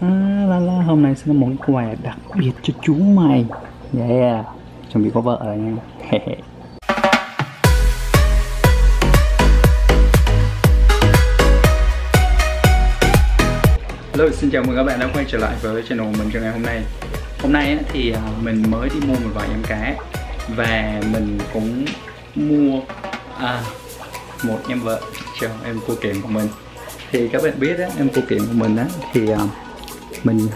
à, la la hôm nay sẽ là món quà đặc biệt cho chú mày. Yeah chuẩn bị có vợ rồi nha. Hello, xin chào mừng các bạn đã quay trở lại với channel của mình trong ngày hôm nay. Hôm nay thì à, mình mới đi mua một vài em cá Và mình cũng mua à, một em vợ cho em cô kiện của mình. Thì các bạn biết á, em cô kiện của mình á thì à, mình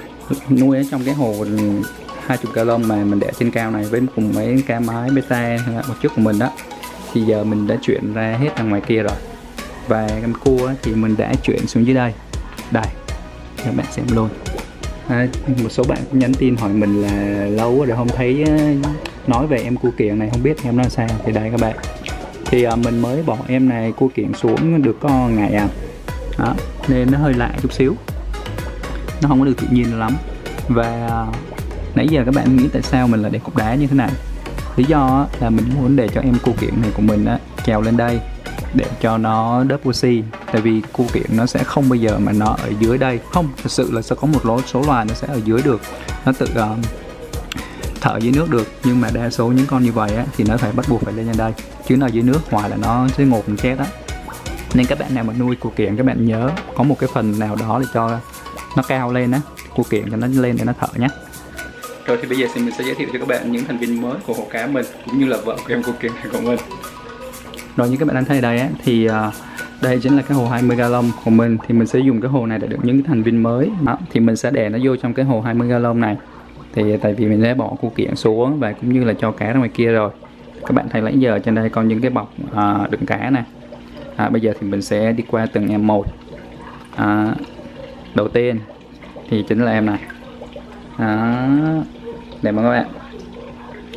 nuôi ở trong cái hồ 20 gallon mà mình để trên cao này với cùng mấy cá mái beta một chút của mình đó. Thì giờ mình đã chuyển ra hết ra ngoài kia rồi. Và con cua thì mình đã chuyển xuống dưới đây. Đây các bạn xem luôn. À, một số bạn cũng nhắn tin hỏi mình là lâu rồi không thấy nói về em cua kiện này không biết em nó sao. Thì đây các bạn. Thì à, mình mới bỏ em này cua kiện xuống được có ngày à. Đó, nên nó hơi lạ chút xíu nó không có được tự nhiên lắm. Và à, nãy giờ các bạn nghĩ tại sao mình lại để cục đá như thế này? Lý do là mình muốn để cho em cua kiện này của mình á trèo lên đây để cho nó đớp oxy. Tại vì cua kiện nó sẽ không bao giờ mà nó ở dưới đây. Không thật sự là sẽ có một lối số loài nó sẽ ở dưới được. Nó tự uh, thở dưới nước được. Nhưng mà đa số những con như vậy á, thì nó phải bắt buộc phải lên trên đây. Chứ nó dưới nước hoài là nó sẽ ngột mình chết á. Nên các bạn nào mà nuôi cua kiện các bạn nhớ có một cái phần nào đó để cho nó cao lên á cua kiện cho nó lên để nó thở nhé. Rồi thì bây giờ thì mình sẽ giới thiệu cho các bạn những thành viên mới của hồ cá mình cũng như là vợ của em cua kiện của mình. Rồi như các bạn đang thấy đây á thì uh, đây chính là cái hồ 20 gallon của mình. Thì mình sẽ dùng cái hồ này để được những thành viên mới. Đó, thì mình sẽ để nó vô trong cái hồ 20 gallon này. Thì tại vì mình đã bỏ cua kiện xuống và cũng như là cho cá ra ngoài kia rồi. Các bạn thấy nãy giờ trên đây còn những cái bọc uh, đựng cá này. À, bây giờ thì mình sẽ đi qua từng em một. À, đầu tiên thì chính là em này. Đó. Để mọi người bạn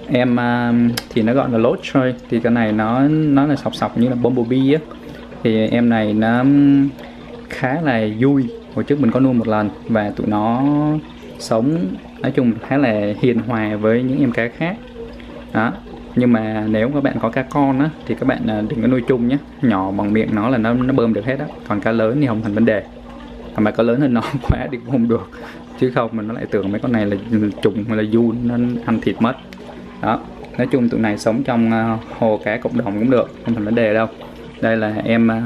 em à, thì nó gọi là lốt thôi thì cái này nó nó là sọc sọc như là bumblebee á. Thì em này nó khá là vui. Hồi trước mình có nuôi một lần và tụi nó sống, nói chung khá là hiền hòa với những em cá khác. Đó. Nhưng mà nếu các bạn có cá con á, thì các bạn à, đừng có nuôi chung nhé. Nhỏ bằng miệng nó là nó nó bơm được hết á. Còn cá lớn thì không thành vấn đề mà có lớn hơn nó quá thì cũng không được. Chứ không, mà nó lại tưởng mấy con này là trùng hay là du nó ăn thịt mất. Đó, nói chung tụi này sống trong ờ, hồ cá cộng đồng cũng được, không thành vấn đề đâu. Đây là em ờ,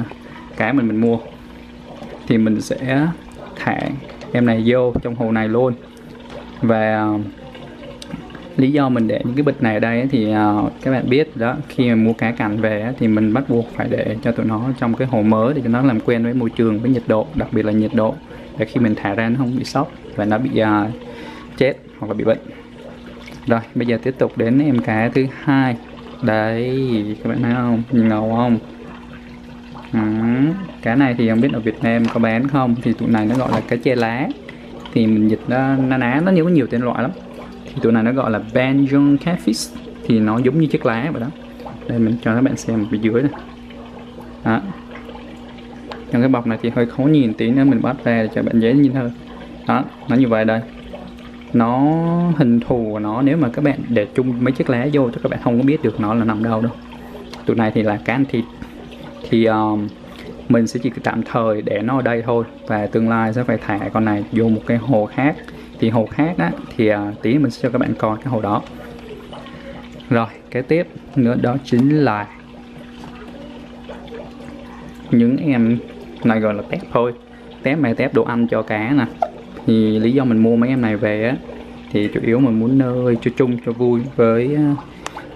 cá mình mình mua. Thì mình sẽ thả em này vô trong hồ này luôn. Và ờ, lý do mình để những cái bịch này ở đây thì uh, các bạn biết đó khi mà mua cá cảnh về thì mình bắt buộc phải để cho tụi nó trong cái hồ mới để cho nó làm quen với môi trường với nhiệt độ đặc biệt là nhiệt độ. Để khi mình thả ra nó không bị sốc và nó bị uh, chết hoặc là bị bệnh. Rồi bây giờ tiếp tục đến em cá thứ hai. Đấy các bạn thấy không? Nhìn ngầu không? Ừ. cá này thì không biết ở Việt Nam có bán không? Thì tụi này nó gọi là cá che lá. Thì mình dịch nó na ná nó nhiều có nhiều tên loại lắm thì tụi này nó gọi là Banjong Catfish. Thì nó giống như chiếc lá vậy đó. Đây mình cho các bạn xem phía dưới này. Đó. Trong cái bọc này thì hơi khó nhìn tí nữa mình bắt ra để cho bạn dễ nhìn hơn. Đó nó như vậy đây. Nó hình thù của nó nếu mà các bạn để chung mấy chiếc lá vô cho các bạn không có biết được nó là nằm đâu đâu. Tụi này thì là cá ăn thịt. Thì um, mình sẽ chỉ tạm thời để nó ở đây thôi và tương lai sẽ phải thả con này vô một cái hồ khác thì hồ khác á thì uh, tí mình sẽ cho các bạn coi cái hồ đó. Rồi cái tiếp nữa đó chính là những em này gọi là tép thôi. Tép này tép đồ ăn cho cá nè. Thì lý do mình mua mấy em này về á thì chủ yếu mình muốn nơi cho chung cho vui với à,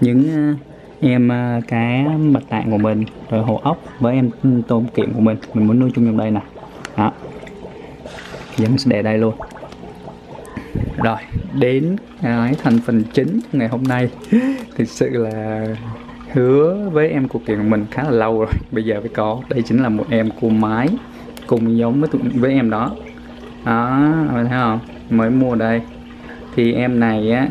những à, em cá mật tạng của mình rồi hồ ốc với em tôm kiệm của mình. Mình muốn nuôi chung trong đây nè. Đó. Giờ mình sẽ để đây luôn rồi đến cái thành phần chính ngày hôm nay. Thực sự là hứa với em của kiện của mình khá là lâu rồi. Bây giờ mới có đây chính là một em cua mái cùng giống với tụi với em đó. Đó thấy không? Mới mua đây. Thì em này á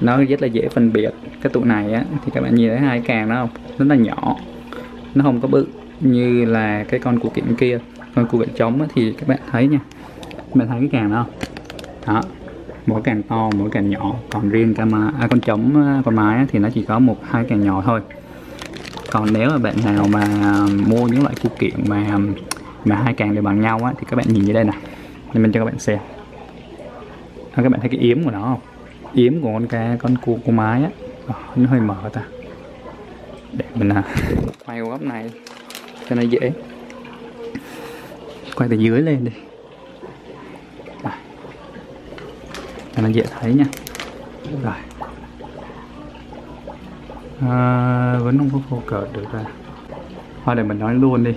nó rất là dễ phân biệt cái tụ này á. Thì các bạn nhìn thấy hai càng đó không? Rất là nhỏ. Nó không có bự như là cái con cua kiện kia. Con cua kiện trống á, thì các bạn thấy nha. Các bạn thấy cái càng đó không? Đó mỗi càng to mỗi càng nhỏ. Còn riêng cái mà à, con trống à, con mái thì nó chỉ có một hai càng nhỏ thôi. Còn nếu mà bạn nào mà mua những loại cua kiện mà mà hai càng đều bằng nhau á thì các bạn nhìn như đây nè. Để mình cho các bạn xem. À, các bạn thấy cái yếm của nó không? Yếm của con cá con cua của mái á. À, nó hơi mở ta. Để mình à, quay góc này cho nó dễ. Quay từ dưới lên đi. Cho nó dễ thấy nha. Rồi. À, vẫn không có phô cờ được ra thôi để mình nói luôn đi.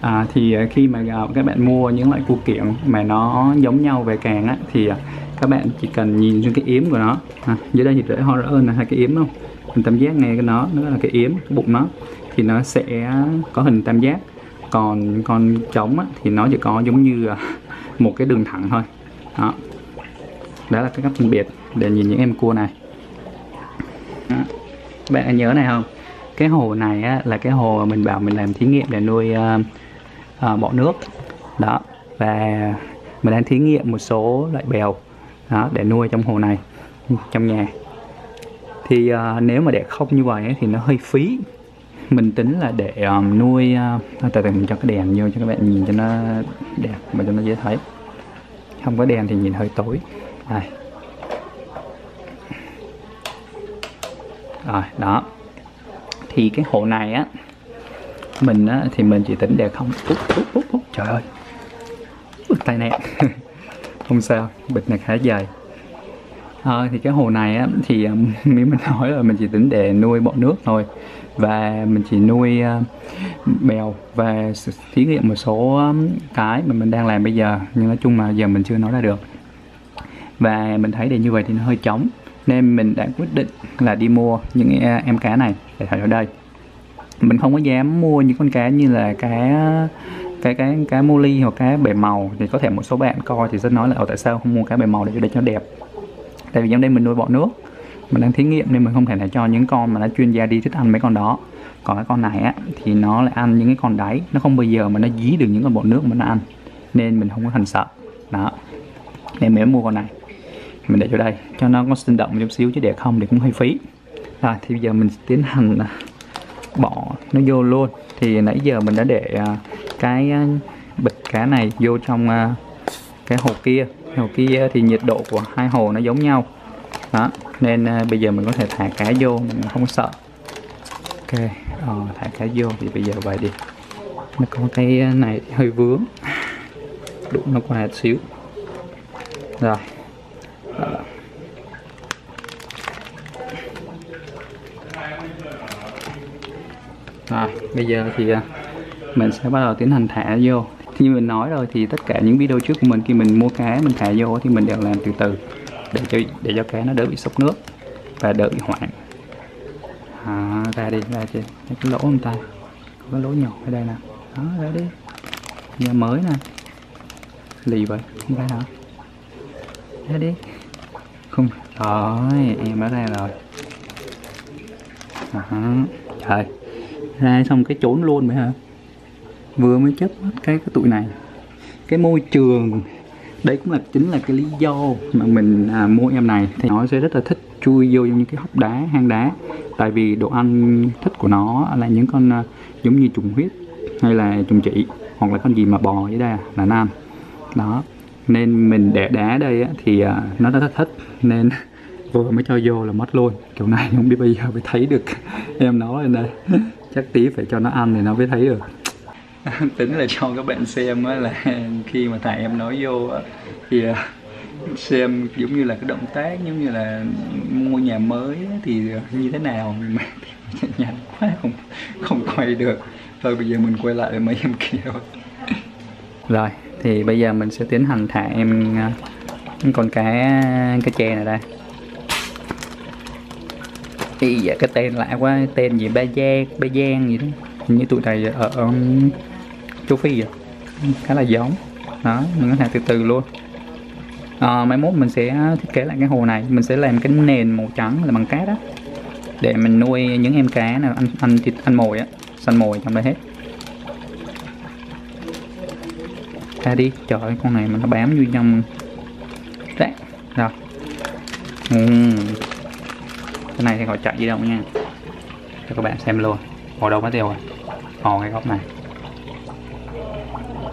À, thì à, khi mà các bạn mua những loại cua kiện mà nó giống nhau về càng á thì à, các bạn chỉ cần nhìn trên cái yếm của nó. À, dưới đây thì để ho hơn là hai cái yếm không? Hình tam giác này cái nó nó là cái yếm cái bụng nó. Thì nó sẽ có hình tam giác. Còn con trống á, thì nó chỉ có giống như à, một cái đường thẳng thôi. Đó đó là cái cách phân biệt để nhìn những em cua này. Đó. các bạn nhớ này không? Cái hồ này á, là cái hồ mình bảo mình làm thí nghiệm để nuôi uh, uh, bọ nước. Đó và mình đang thí nghiệm một số loại bèo đó để nuôi trong hồ này trong nhà. Thì uh, nếu mà để không như vậy ấy, thì nó hơi phí. Mình tính là để um, nuôi uh, từ từ mình cho cái đèn vô cho các bạn nhìn cho nó đẹp và cho nó dễ thấy. Không có đèn thì nhìn hơi tối đây. Rồi đó. Thì cái hộ này á mình á thì mình chỉ tính để không. Úp úp úp úp. Trời ơi. Tay nẹt không sao bịch này khá dài. À, thì cái hồ này á thì ờ, nếu mình nói là mình chỉ tính để nuôi bọ nước thôi. Và mình chỉ nuôi ờ, uh, bèo và thí nghiệm một số cái mà mình đang làm bây giờ. Nhưng nói chung mà giờ mình chưa nói ra được và mình thấy để như vậy thì nó hơi trống nên mình đã quyết định là đi mua những à, em cá này để thả ở đây. Mình không có dám mua những con cá như là cá cái cái cá moli hoặc cá bể màu. Thì có thể một số bạn coi thì sẽ nói là ở tại sao không mua cá bể màu để cho cho đẹp? Tại vì trong đây mình nuôi bọ nước. Mình đang thí nghiệm nên mình không thể là cho những con mà nó chuyên gia đi thích ăn mấy con đó. Còn cái con này á, thì nó lại ăn những cái con đáy. Nó không bao giờ mà nó dí được những con bọ nước mà nó ăn. Nên mình không có thành sợ. Đó. Nên mình mua con này mình để cho đây cho nó có sinh động chút xíu chứ để không thì cũng hơi phí. Rồi thì bây giờ mình tiến hành à, bỏ nó vô luôn. Thì nãy giờ mình đã để à, cái à, bịch cá này vô trong cái hồ kia. Hồ kia thì nhiệt độ của hai hồ nó giống nhau. Đó nên bây giờ mình có thể thả cá vô mình không sợ. Ok ờ, thả cá vô thì bây giờ vậy đi. Nó có cái này hơi vướng. Đụng nó qua xíu. Rồi rồi bây giờ thì à, mình sẽ bắt đầu tiến hành thả vô. Như mình nói rồi thì tất cả những video trước của mình khi mình mua cá mình thả vô thì mình đều làm từ từ để cho để cho cá nó đỡ bị sốc nước và đỡ bị hoảng. À, ra đi ra trên cái lỗ không ta. Có cái lỗ nhỏ ở đây nè. Đó ra đi. Nhà mới nè. Lì vậy không ra hả? Ra đi không rồi em đã ra rồi. À, trời. Ra xong cái trốn luôn vậy hả? Vừa mới chấp hết cái cái tụi này. Cái môi trường đấy cũng là chính là cái lý do mà mình à, mua em này. Thì nó sẽ rất là thích chui vô trong những cái hốc đá hang đá. Tại vì đồ ăn thích của nó là những con à, giống như trùng huyết hay là trùng chỉ hoặc là con gì mà bò với đây là nam đó nên mình để đá đây á, thì à, nó là thích nên vừa mới cho vô là mất luôn. Kiểu này không biết bây giờ mới thấy được em nói lên đây. Chắc tí phải cho nó ăn thì nó mới thấy được. Tính là cho các bạn xem á là khi mà thầy em nói vô á thì à, xem giống như là cái động tác giống như là mua nhà mới thì như thế nào mà nhanh quá không không quay được. Thôi bây giờ mình quay lại mấy em kia. Rồi thì bây giờ mình sẽ tiến hành thả em à, con cá cá tre này đây. Ý dạ, cái tên lạ quá tên gì? Ba giang ba giang gì đó. Như tụi này ở, ở um, châu phi à. Khá là giống. Đó mình có thể từ từ luôn. À, mai mốt mình sẽ thiết kế lại cái hồ này. Mình sẽ làm cái nền màu trắng là bằng cát đó để mình nuôi những em cá nào ăn ăn thịt ăn mồi á. Săn mồi trong đây hết. Ra đi. Trời ơi con này mà nó bám vô trong rác. Rồi. Uhm. cái này thì họ chạy gì đâu nha. Cho các bạn xem luôn. Hồ đâu mất tiêu à? rồi hồ cái góc này.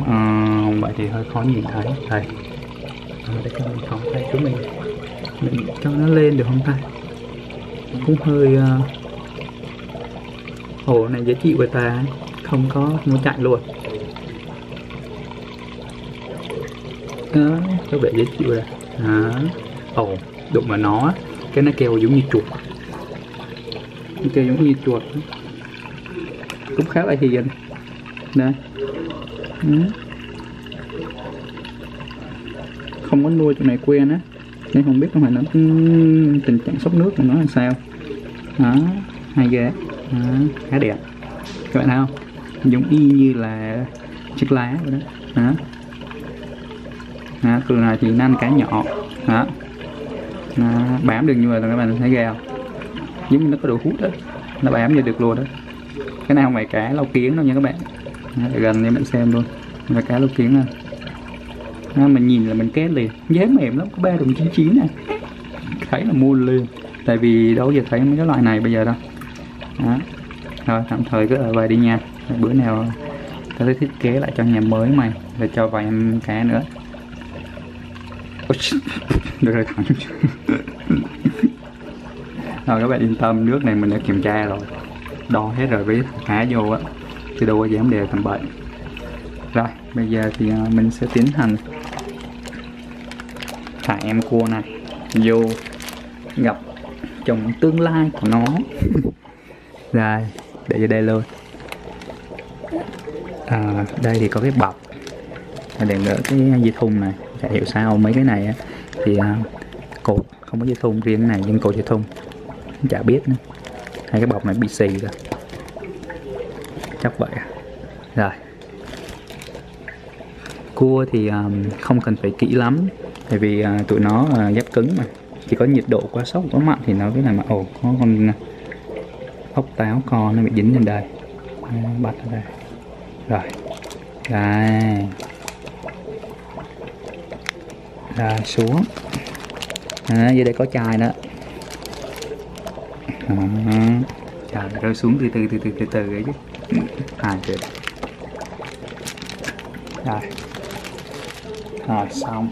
À, vậy thì hơi khó nhìn thấy. Đây. À, để cho mình không thấy chúng mình. Mình cho nó lên được không ta? Cũng hơi ờ, uh... ổ này dễ chịu người ta. Không có muốn chạy luôn. Đó. Có dễ chịu rồi. Đó. Ồ đụng vào nó cái nó kêu giống như chuột. Nó kêu giống như chuột. Cũng khá là hiền. Đây. Ừ. Không có nuôi chỗ này quen á. Nên không biết không phải nó tình trạng sốc nước của nó là sao. Đó hay ghê. Đó, khá đẹp. Các bạn thấy không? Giống y như là chiếc lá vậy đó. Đó đó, từ này thì nan cá nhỏ. Đó nó bám được như vậy là các bạn thấy ghê không? Giống như nó có độ hút đó nó bám vô được luôn đó cái này không phải cá lau kiến đâu nha các bạn. Để gần để bạn xem luôn. Là cá lau kiến này đó, mình nhìn là mình kết liền. Dễ mềm lắm. Có ba đồng chín chín này, thấy là mua liền. Tại vì đâu giờ thấy mấy cái loại này bây giờ đâu. Đó rồi tạm thời cứ ở về đi nha. Bữa nào tao sẽ thiết kế lại cho nhà mới mày. Và cho vài em cá nữa được rồi thẳng rồi các bạn yên tâm nước này mình đã kiểm tra rồi. Đo hết rồi với thả vô á thì đâu có dám đề tầm bậy. Rồi bây giờ thì à, mình sẽ tiến hành thả em cua này vô gặp chồng tương lai của nó. Rồi để vô đây luôn à, đây thì có cái bọc để đỡ cái dây thun này chả hiểu sao mấy cái này thì à, cột không có dây thun riêng cái này nhưng cột dây thun chả biết nữa. Hai cái bọc này bị xì rồi. Chắc vậy à. rồi. Cua thì um, không cần phải kỹ lắm tại vì uh, tụi nó uh, giáp cứng mà. Chỉ có nhiệt độ quá sốc quá mạnh thì nó cái này mà ồ có con ốc táo con nó bị dính lên đây bắt ở đây. Rồi. Đây rồi xuống. À, dưới đây có chai nữa à, trời rơi xuống từ từ từ từ từ từ ấy chứ. À được. Rồi. Rồi xong.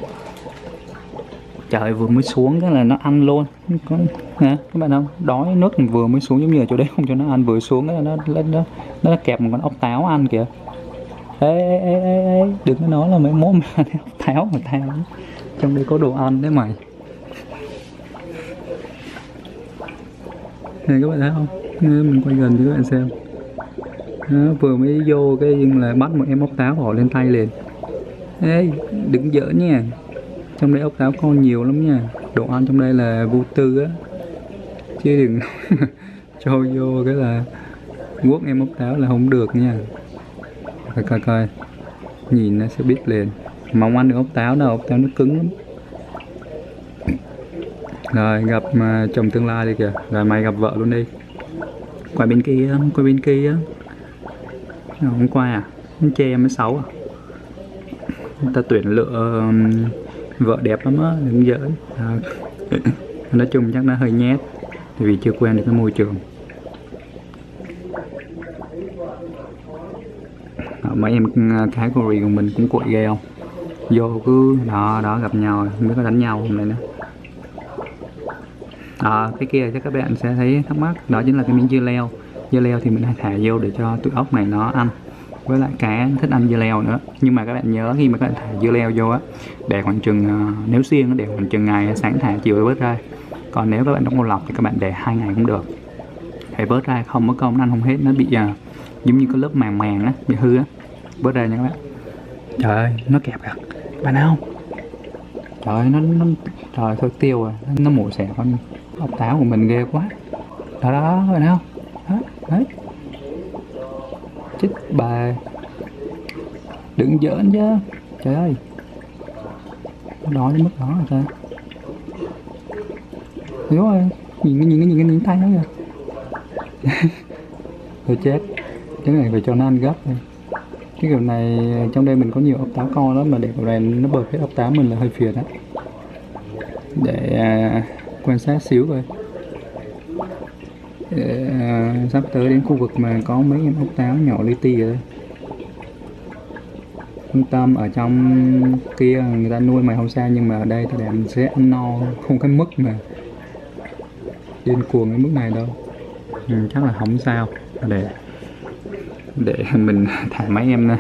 Trời vừa mới xuống cái là nó ăn luôn. Có hả các bạn không? Đói nước vừa mới xuống giống như ở chỗ đấy không cho nó ăn. Vừa xuống cái nó nó nó nó kẹp một con ốc táo ăn kìa. Ê ê ê ê, ê. đừng có nói là mấy mốt mà ốc táo mà tao trong đây có đồ ăn đấy mày. Này các bạn thấy không? Mình quay gần cho các bạn xem. Đó, vừa mới vô cái nhưng là bắt một em ốc táo bỏ lên tay liền. Ê đừng giỡn nha. Trong đây ốc táo con nhiều lắm nha. Đồ ăn trong đây là vô tư á. Chứ đừng cho vô cái là guốc em ốc táo là không được nha. Coi coi coi. Nhìn nó sẽ biết liền mong ăn được ốc táo đâu ốc táo nó cứng lắm. Rồi gặp mà chồng tương lai đi kìa. Rồi mày gặp vợ luôn đi. Qua bên kia qua bên kia hôm ờ, qua à? Che em mới xấu à? Người ta tuyển lựa vợ đẹp lắm á đừng dở à, nói chung chắc nó hơi nhát vì chưa quen được cái môi trường. À, mấy em à, cái của mình cũng cuội ghê không? Vô cứ đó đó gặp nhau không biết có đánh nhau không này nữa. À, cái kia chắc các bạn sẽ thấy thắc mắc đó chính là cái miếng dưa leo. Dưa leo thì mình hay thả vô để cho tụi ốc này nó ăn với lại cá thích ăn dưa leo nữa. Nhưng mà các bạn nhớ khi mà các bạn thả dưa leo vô á để khoảng chừng à, nếu xiên nó để khoảng chừng ngày sáng thả chiều vớt ra. Còn nếu các bạn đóng một lọc thì các bạn để hai ngày cũng được. Hãy vớt ra không mất công ăn không hết nó bị uh, giống như cái lớp màng màng á bị hư á. Vớt ra nha các bạn. Trời ơi nó kẹp kìa bạn nào? Trời ơi nó, nó trời thôi tiêu rồi. Nó, nó mổ xẻ con ốc táo của mình ghê quá. Đó đó bạn nào? Đó, đấy. Chết bà đừng giỡn chứ. Trời ơi. Đói đến mức đó rồi ta đúng rồi. Nhìn cái nhìn cái nhìn cái nhìn tay nó kìa. Thôi chết. Cái này phải cho nó ăn gấp này cái kiểu này trong đây mình có nhiều ốc táo con đó mà để vào nó bật hết ốc táo mình là hơi phiền á. Để à, quan sát xíu coi. Để, à, sắp tới đến khu vực mà có mấy em ốc táo nhỏ li ti rồi. Trung tâm ở trong kia người ta nuôi mày không sao nhưng mà ở đây thì đàn sẽ ăn no không cái mức mà điên cuồng cái mức này đâu. Ừ, chắc là không sao. Để để mình thả mấy em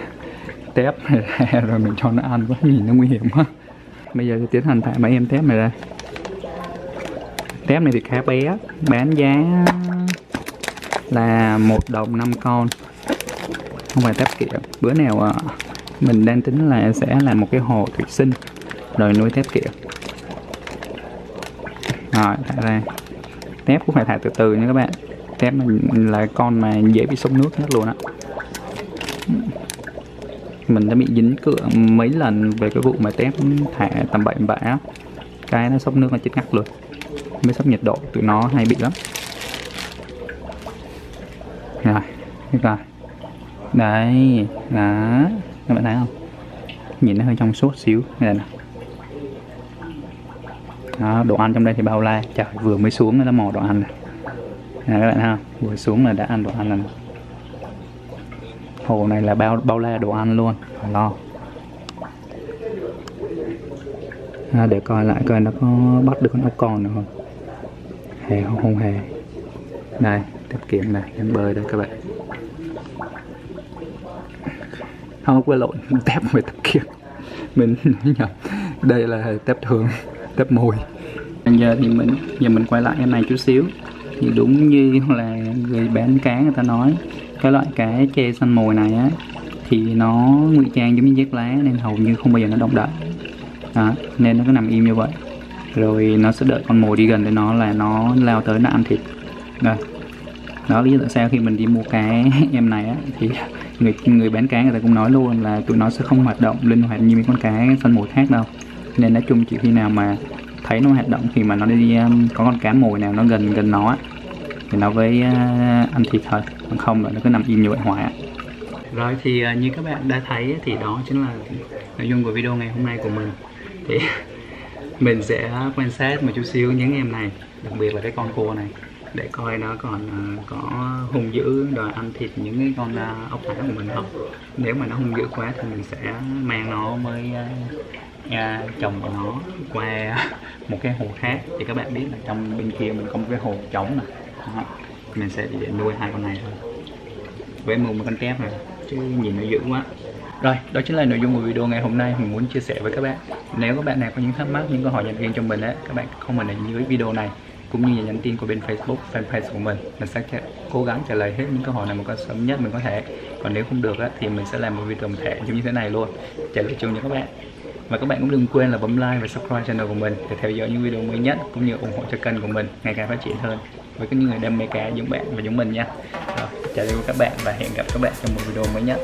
tép này ra, rồi mình cho nó ăn quá, nhìn nó nguy hiểm quá. Bây giờ thì tiến hành thả mấy em tép này ra. Tép này thì khá bé, bán giá là một đồng năm con. Không phải tép kìa bữa nào à, mình đang tính là sẽ làm một cái hồ thủy sinh, rồi nuôi tép kìa rồi, thả ra. Tép cũng phải thả từ từ nha các bạn. Tép là con mà dễ bị sốc nước nhất luôn á mình đã bị dính cửa mấy lần về cái vụ mà tép thả tầm bậy bạ cái nó sốc nước nó chết ngắt luôn. Mới sốc nhiệt độ tụi nó hay bị lắm. Rồi được rồi. Đấy đó. Các bạn thấy không? Nhìn nó hơi trong suốt xíu. Đây nè. Đó, đồ ăn trong đây thì bao la. Trời vừa mới xuống nó mò đồ ăn này nè các bạn thấy không? Vừa xuống là đã ăn đồ ăn rồi hồ này là bao bao la đồ ăn luôn. Phải lo. À, để coi lại coi nó có bắt được con ốc con nữa không. Hề không không hề đây tiết kiệm này em bơi đây các bạn. Không quên lộn tép về tập kiệm mình nhầm đây là tép thường tép mồi. Giờ thì mình giờ mình quay lại em này chút xíu. Thì đúng như là người bán cá người ta nói cái loại cá chê xanh mồi này á thì nó ngụy trang giống như giác lá nên hầu như không bao giờ nó động đậy. Đó, nên nó cứ nằm im như vậy. Rồi nó sẽ đợi con mồi đi gần tới nó là nó lao tới nó ăn thịt. Đây đó lý do tại sao khi mình đi mua cá em này á thì người người bán cá người ta cũng nói luôn là tụi nó sẽ không hoạt động linh hoạt như mấy con cá xanh mồi khác đâu. Nên nói chung chỉ khi nào mà thấy nó hoạt động thì mà nó đi um, có con cá mồi nào nó gần gần nó á thì nó với uh, ăn thịt thôi còn không là nó cứ nằm im như vậy hoài rồi thì à, như các bạn đã thấy thì đó chính là nội dung của video ngày hôm nay của mình. Thì mình sẽ quan sát một chút xíu những em này đặc biệt là cái con cua này để coi nó còn uh, có hung dữ đòi ăn thịt những cái con uh, ốc thả của mình không. Nếu mà nó hung dữ quá thì mình sẽ mang nó mới uh, chồng của nó qua một cái hồ khác. Thì các bạn biết là trong bên kia mình có một cái hồ trống này mình sẽ để nuôi hai con này thôi. Với một con tép này chứ nhìn nó dữ quá. Rồi, đó chính là nội dung của video ngày hôm nay mình muốn chia sẻ với các bạn. Nếu các bạn nào có những thắc mắc, những câu hỏi dành riêng cho mình á Các bạn comment ở dưới video này cũng như là nhắn tin của bên Facebook fanpage của mình. Mình sẽ cố gắng trả lời hết những câu hỏi này một cách sớm nhất mình có thể. Còn nếu không được á, thì mình sẽ làm một video thể giống như thế này luôn. Trả lời chung cho các bạn và các bạn cũng đừng quên là bấm like và subscribe channel của mình để theo dõi những video mới nhất cũng như ủng hộ cho kênh của mình ngày càng phát triển hơn. Với những người đam mê cá giống bạn và giống mình nha. Rồi, chào tạm các bạn và hẹn gặp các bạn trong một video mới nhất.